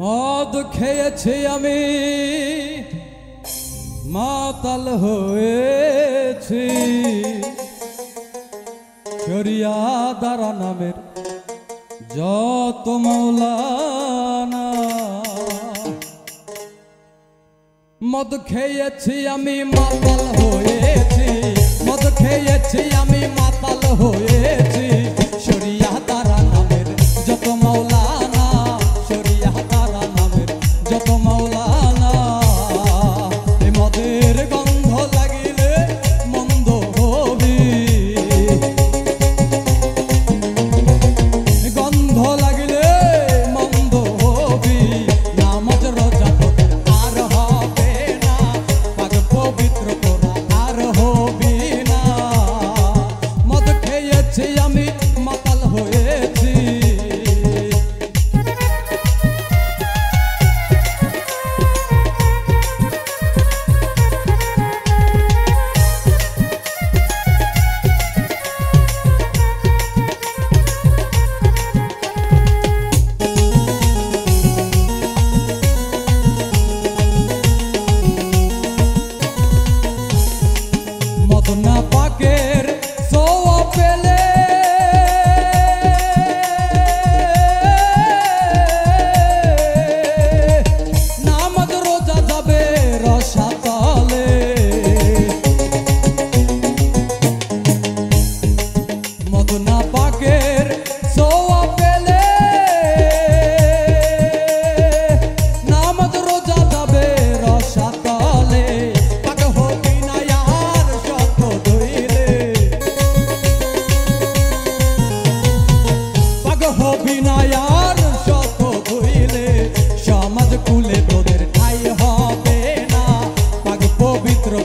মদ খেয়েছি আমি। মাতাল হয়েছি। চরিয়া দারা নামের যত মৌলানা। মদ খেয়েছি আমি, মাতাল হয়েছি। মদ খেয়েছি আমি, মাতাল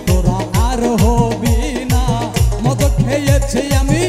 তোরা আর হবি না। মদ খেয়েছি আমি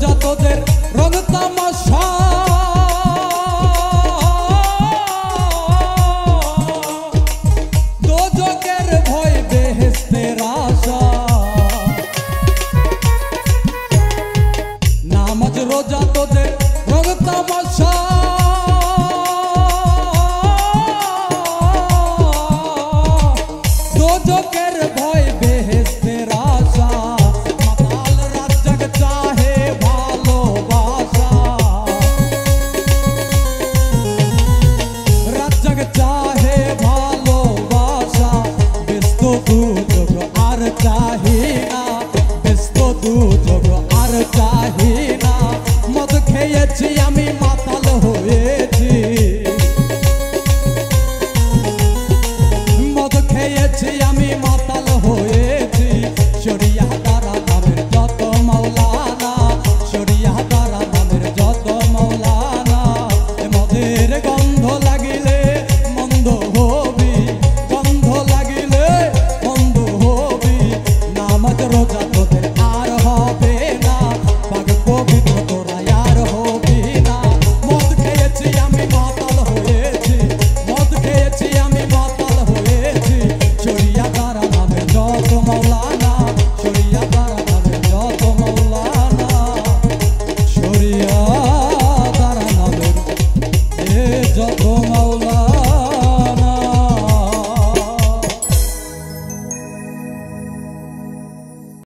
তোদের রং তামাশা।